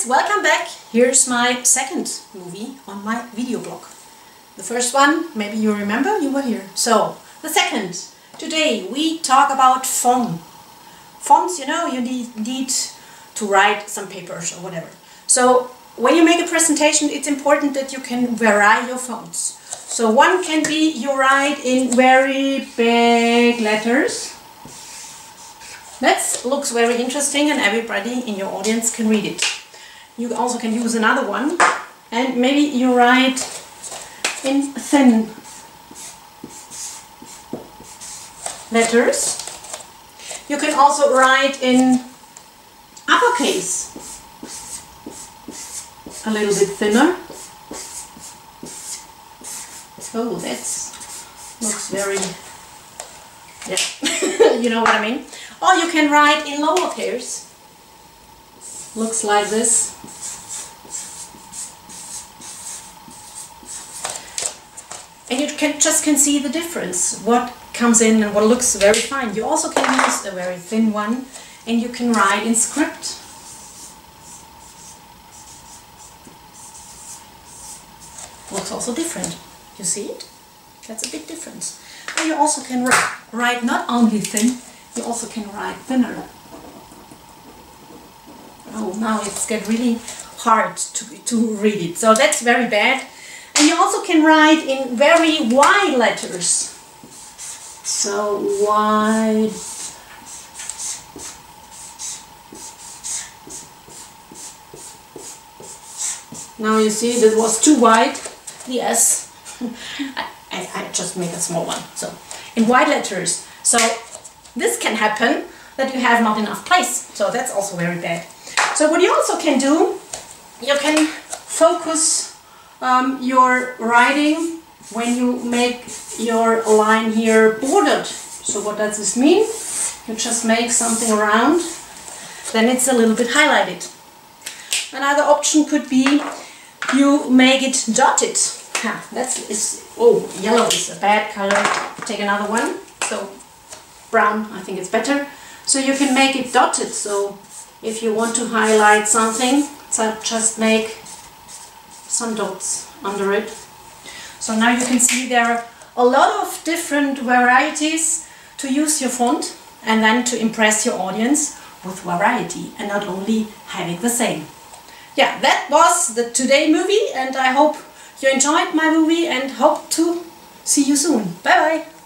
guys, welcome back. Here's my second movie on my video blog. The first one, maybe you remember, you were here. So, the second. Today we talk about font. Fonts, you know, you need, need to write some papers or whatever. So, when you make a presentation, it's important that you can vary your fonts. So one can be you write in very big letters. That looks very interesting and everybody in your audience can read it. You also can use another one and maybe you write in thin letters. You can also write in uppercase, a little bit thinner. Oh, that's looks very, yeah, you know what I mean. Or you can write in lowercase. Looks like this. And you can just can see the difference, what comes in and what looks very fine. You also can use a very thin one and you can write in script. Looks also different. You see it? That's a big difference. And you also can write not only thin, you also can write thinner. Oh, now it's get really hard to, to read it. So that's very bad. And you also can write in very wide letters. So wide. Now you see that was too wide, the S. I, I just make a small one. So in wide letters. So this can happen that you have not enough place. So that's also very bad. So what you also can do, you can focus um, your writing when you make your line here bordered. So what does this mean? You just make something around, then it's a little bit highlighted. Another option could be you make it dotted. That's is oh yellow is a bad color. Take another one. So brown, I think it's better. So you can make it dotted. So if you want to highlight something, so just make some dots under it. So now you can see there are a lot of different varieties to use your font and then to impress your audience with variety and not only having the same. Yeah, that was the today movie and I hope you enjoyed my movie and hope to see you soon. Bye bye!